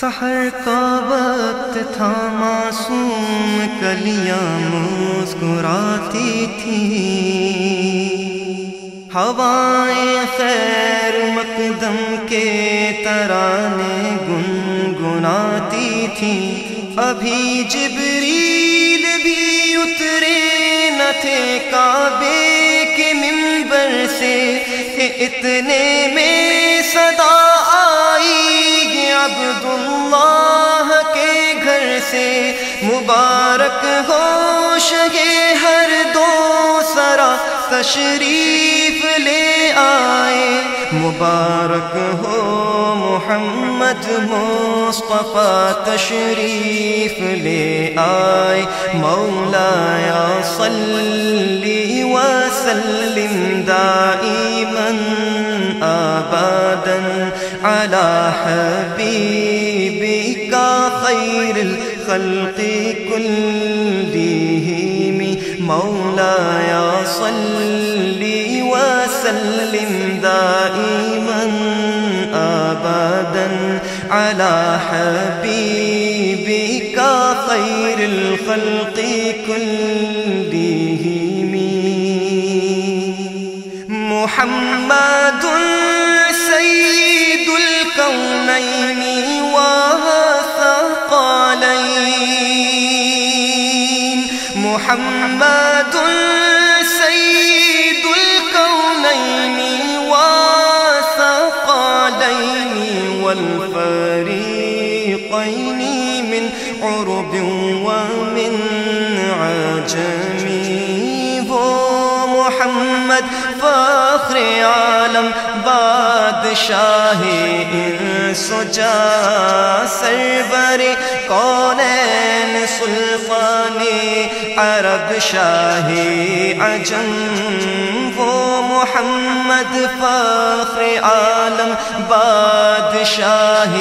سحر کا وقت تھا معصوم، کلیاں مسکراتی تھی۔ ہوائیں خیر مقدم کے ترانے گنگناتی تھی۔ ابھی جبریل بھی اترے نہ تھے کعبے کے ممبر سے، کہ اتنے میں مبارک ہو شگے ہر دو سرا تشریف لے آئے۔ مبارک ہو محمد مصطفیٰ تشریف لے آئے۔ مولا یا صلی وسلم دائما آبادا على حبيبك خير الخلق كلهم. مولاي صل وسلم دائما أبدا على حبيبك خير الخلق كلهم. محمد سيد الكونين. محمد سيد الكونين وثقالين والفريقين من عرب ومن عجم. محمد فخر عالم بادشاہ سجا سربر کونین سلطان عرب شاہ عجم، وہ محمد فخر عالم بادشاہ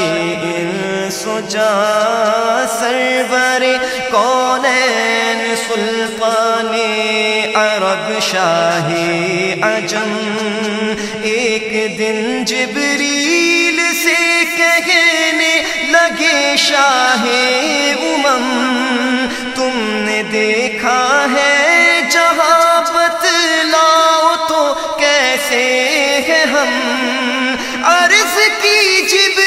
سجا سربر کونین سلطان عرب شاہ عجم۔ ایک دن جبریل سے کہنے لگے شاہ امم دیکھا ہے جہاں بتلاؤ تو کیسے ہیں ہم؟ عرض کی جب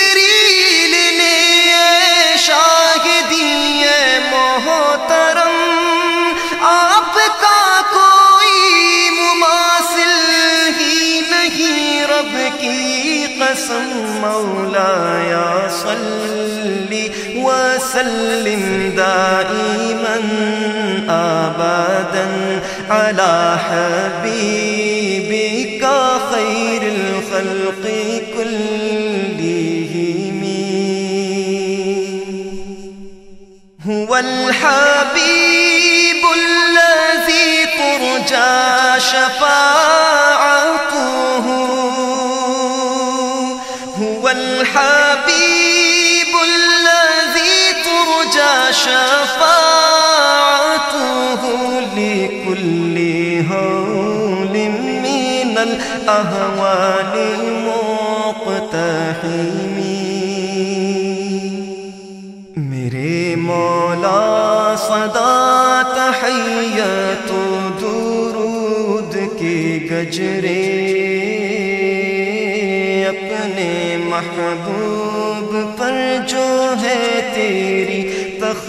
کی قسم مولا یا صلی وسلم دائما آبادا على حبيبك خير الخلق كلهم. هو الحبيب الذي ترجى شفاعته لكل هول من الأهوال مقتحم میرے مولا، صدا تحیت و درود کے گجرے، اپنے محبوب پر جو ہے تیری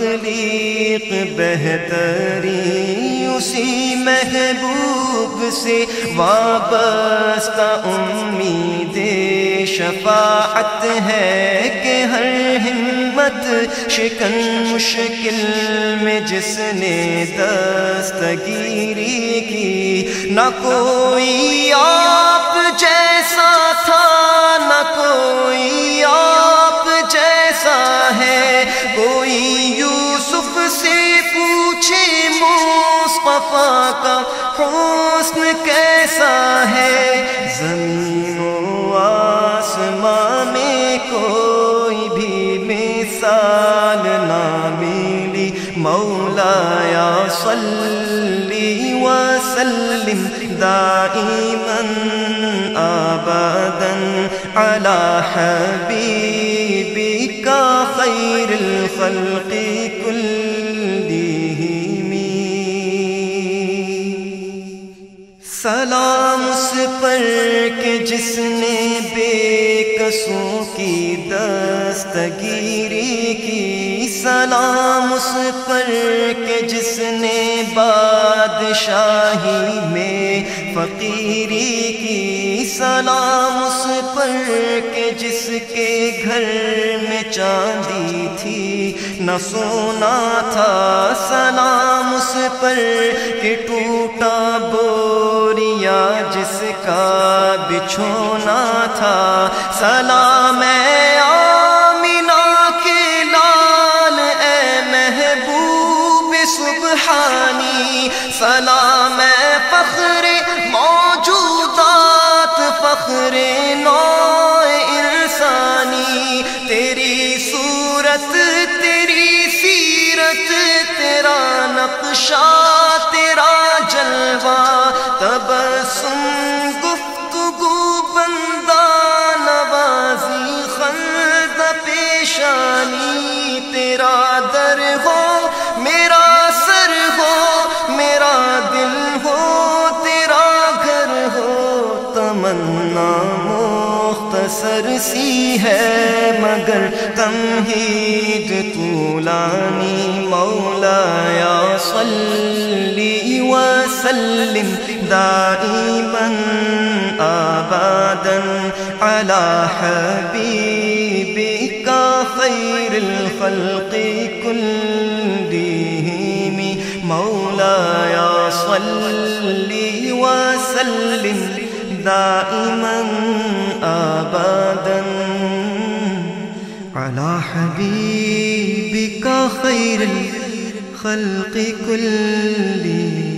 تخلیق بہتری اسی محبوب سے وابستہ امید شفاعت ہے کہ ہر ہمت شکن مشکل میں جس نے دستگیری کی، نہ کوئی آپ جیسا سے پوچھے مصطفیٰ کا حسن کیسا ہے؟ زمین و آسمان میں کوئی بھی مثال نہ ملی۔ مولا یا صلی وسلم دائما آبادا على حبيبك خير الخلق كلهم سلام اس پر کہ جس نے بے قصوں کی دستگیری کی۔ سلام اس پر کہ جس نے بادشاہی میں فقیری کی۔ سلام اس کہ جس کے گھر میں چاندی تھی، نہ سونا تھا سلام اس پر کہ ٹوٹا بوریا جس کا بچھونا تھا۔ سلام آمینہ کے لال، اے محبوب سبحانی۔ سلام فخر موجودات، فخر نو تیری صورت تیری سیرت تیرا نقشہ تیرا جلوہ تبسم فرسی ہے مگر تمہید طولانی مولا یا صلی وسلم دائما آبادا على حبيبك خير الخلق كلهم مولا يا صلي وسلم دائما آبادا. على حبيبك خير الخلق كلهم.